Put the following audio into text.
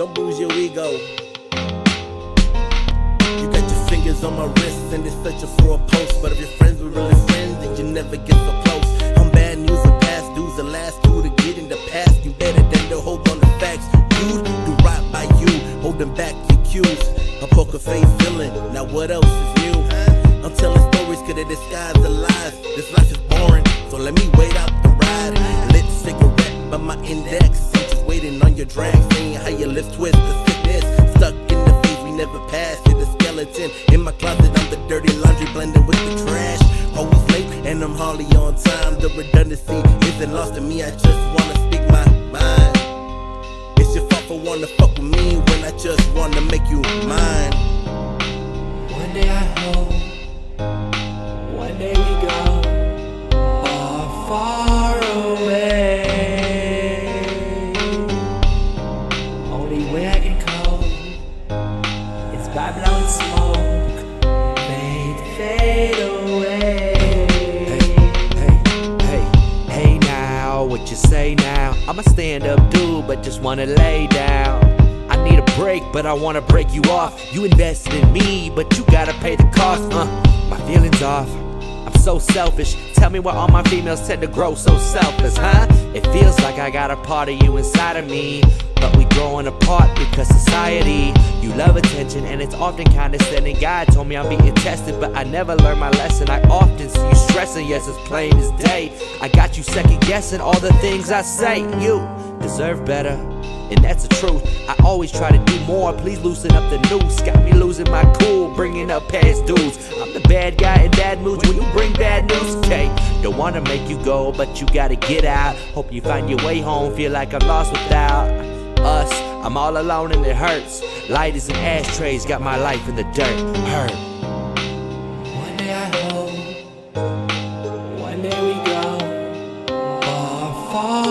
don't bruise your ego. You got your fingers on my wrist and they're searching for a post. But if your friends were really friends, then you never get so close. I'm bad news and past dudes, the last two to get in the past. You better than to hold on to facts. You do right by you, holding back your cues. A poker face villain, now what else is new? I'm telling stories cause they disguise the lies. This life is boring, so let me wait out the ride. Lit cigarette by my index. I'm just waiting drag, seeing how your lips twist. The sickness stuck in the face, we never passed. It a skeleton in my closet. I'm the dirty laundry blending with the trash. Always late and I'm hardly on time. The redundancy isn't lost to me. I just wanna speak my mind. It's your fault for wanna fuck with me when I just wanna make you mine. One day I hope, one day we go uh, far, what you say now? I'm a stand up dude, but just wanna lay down. I need a break, but I wanna break you off. You invested in me, but you gotta pay the cost. Uh, my feelings off. I'm so selfish. Tell me why all my females tend to grow so selfless, huh? It feels like I got a part of you inside of me. Growing apart because society, you love attention and it's often condescending. God told me I'm being tested, but I never learned my lesson. I often see you stressing, yes, it's plain as day. I got you second guessing all the things I say. You deserve better, and that's the truth. I always try to do more. Please loosen up the noose. Got me losing my cool, bringing up past dudes. I'm the bad guy in bad moods when you bring bad news. Okay, don't wanna make you go, but you gotta get out. Hope you find your way home. Feel like I'm lost without us. I'm all alone and it hurts. Lighters and ashtrays got my life in the dirt. Hurt. One day I hope, one day we go far, far.